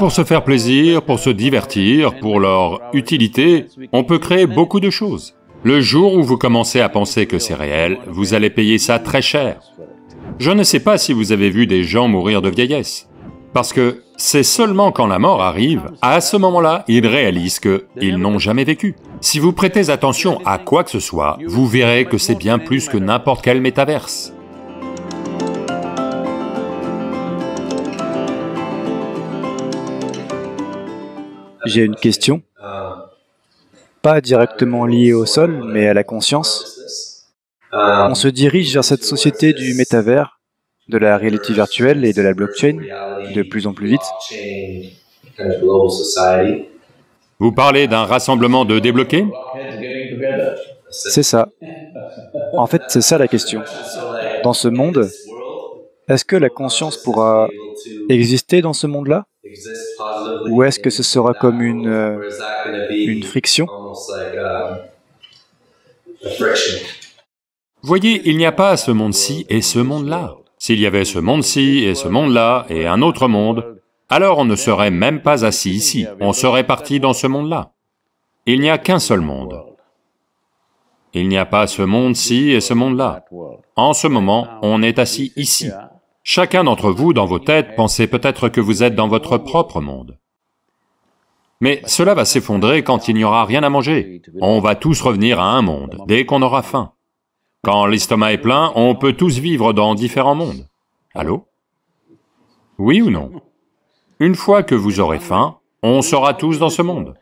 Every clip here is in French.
Pour se faire plaisir, pour se divertir, pour leur utilité, on peut créer beaucoup de choses. Le jour où vous commencez à penser que c'est réel, vous allez payer ça très cher. Je ne sais pas si vous avez vu des gens mourir de vieillesse, parce que c'est seulement quand la mort arrive, à ce moment-là, ils réalisent qu'ils n'ont jamais vécu. Si vous prêtez attention à quoi que ce soit, vous verrez que c'est bien plus que n'importe quel métaverse. J'ai une question, pas directement liée au sol, mais à la conscience. On se dirige vers cette société du métavers, de la réalité virtuelle et de la blockchain de plus en plus vite. Vous parlez d'un rassemblement de débloqués? C'est ça. En fait, c'est ça la question. Dans ce monde, est-ce que la conscience pourra exister dans ce monde-là? Ou est-ce que ce sera comme une, euh, une friction Voyez, il n'y a pas ce monde-ci et ce monde-là. S'il y avait ce monde-ci et ce monde-là et un autre monde, alors on ne serait même pas assis ici, on serait parti dans ce monde-là. Il n'y a qu'un seul monde. Il n'y a pas ce monde-ci et ce monde-là. En ce moment, on est assis ici. Chacun d'entre vous, dans vos têtes, pensez peut-être que vous êtes dans votre propre monde. Mais cela va s'effondrer quand il n'y aura rien à manger. On va tous revenir à un monde, dès qu'on aura faim. Quand l'estomac est plein, on peut tous vivre dans différents mondes. Allô? Oui ou non? Une fois que vous aurez faim, on sera tous dans ce monde.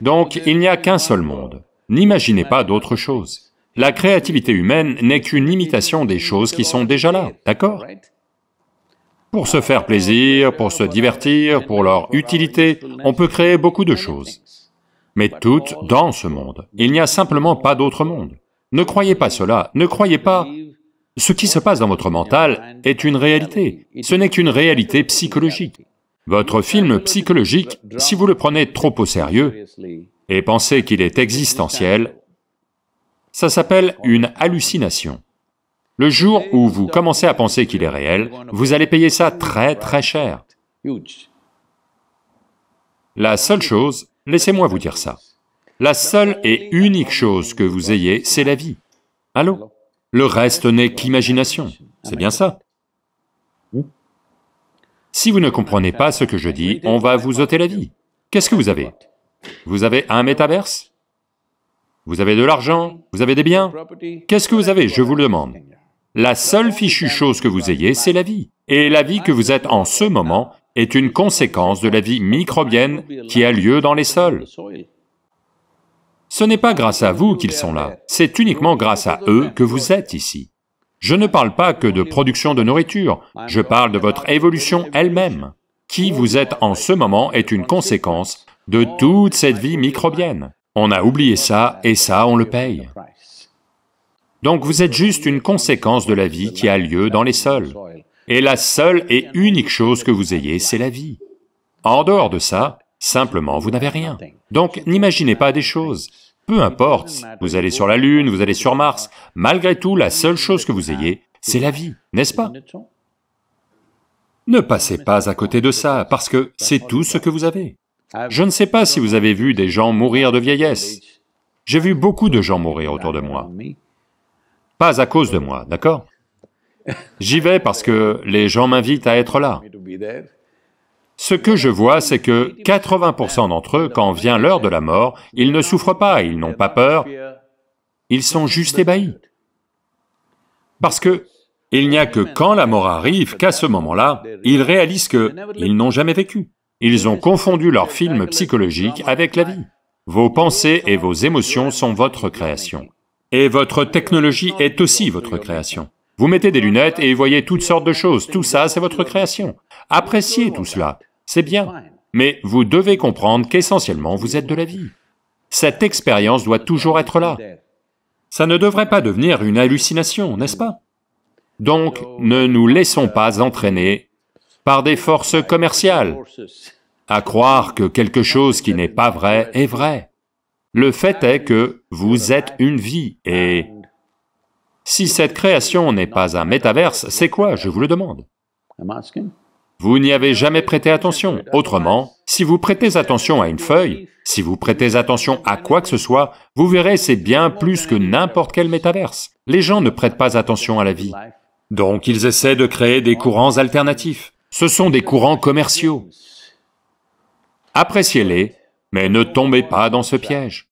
Donc, il n'y a qu'un seul monde. N'imaginez pas d'autre chose. La créativité humaine n'est qu'une imitation des choses qui sont déjà là, d'accord? Pour se faire plaisir, pour se divertir, pour leur utilité, on peut créer beaucoup de choses. Mais toutes dans ce monde. Il n'y a simplement pas d'autre monde. Ne croyez pas cela, ne croyez pas ce qui se passe dans votre mental est une réalité, ce n'est qu'une réalité psychologique. Votre film psychologique, si vous le prenez trop au sérieux et pensez qu'il est existentiel, ça s'appelle une hallucination. Le jour où vous commencez à penser qu'il est réel, vous allez payer ça très très cher. La seule chose, laissez-moi vous dire ça, la seule et unique chose que vous ayez, c'est la vie. Allô? Le reste n'est qu'imagination, c'est bien ça. Si vous ne comprenez pas ce que je dis, on va vous ôter la vie. Qu'est-ce que vous avez? Vous avez un métaverse? Vous avez de l'argent Vous avez des biens Qu'est-ce que vous avez, je vous le demande La seule fichue chose que vous ayez, c'est la vie. Et la vie que vous êtes en ce moment est une conséquence de la vie microbienne qui a lieu dans les sols. Ce n'est pas grâce à vous qu'ils sont là, c'est uniquement grâce à eux que vous êtes ici. Je ne parle pas que de production de nourriture, je parle de votre évolution elle-même. Qui vous êtes en ce moment est une conséquence de toute cette vie microbienne. On a oublié ça, et ça, on le paye. Donc vous êtes juste une conséquence de la vie qui a lieu dans les sols. Et la seule et unique chose que vous ayez, c'est la vie. En dehors de ça, Simplement, vous n'avez rien. Donc, n'imaginez pas des choses. Peu importe, vous allez sur la Lune, vous allez sur Mars, malgré tout, la seule chose que vous ayez, c'est la vie, n'est-ce pas? Ne passez pas à côté de ça, parce que c'est tout ce que vous avez. Je ne sais pas si vous avez vu des gens mourir de vieillesse. J'ai vu beaucoup de gens mourir autour de moi. Pas à cause de moi, d'accord? J'y vais parce que les gens m'invitent à être là. Ce que je vois, c'est que 80% d'entre eux, quand vient l'heure de la mort, ils ne souffrent pas, ils n'ont pas peur, ils sont juste ébahis. Parce que il n'y a que quand la mort arrive qu'à ce moment-là, ils réalisent qu'ils n'ont jamais vécu. Ils ont confondu leur film psychologique avec la vie. Vos pensées et vos émotions sont votre création. Et votre technologie est aussi votre création. Vous mettez des lunettes et voyez toutes sortes de choses, tout ça c'est votre création. Appréciez tout cela, c'est bien, mais vous devez comprendre qu'essentiellement vous êtes de la vie. Cette expérience doit toujours être là. Ça ne devrait pas devenir une hallucination, n'est-ce pas? Donc, ne nous laissons pas entraîner par des forces commerciales, à croire que quelque chose qui n'est pas vrai est vrai. Le fait est que vous êtes une vie et... Si cette création n'est pas un métaverse, c'est quoi, je vous le demande? Vous n'y avez jamais prêté attention. Autrement, si vous prêtez attention à une feuille, si vous prêtez attention à quoi que ce soit, vous verrez c'est bien plus que n'importe quel métaverse. Les gens ne prêtent pas attention à la vie. Donc ils essaient de créer des courants alternatifs. Ce sont des courants commerciaux. Appréciez-les, mais ne tombez pas dans ce piège.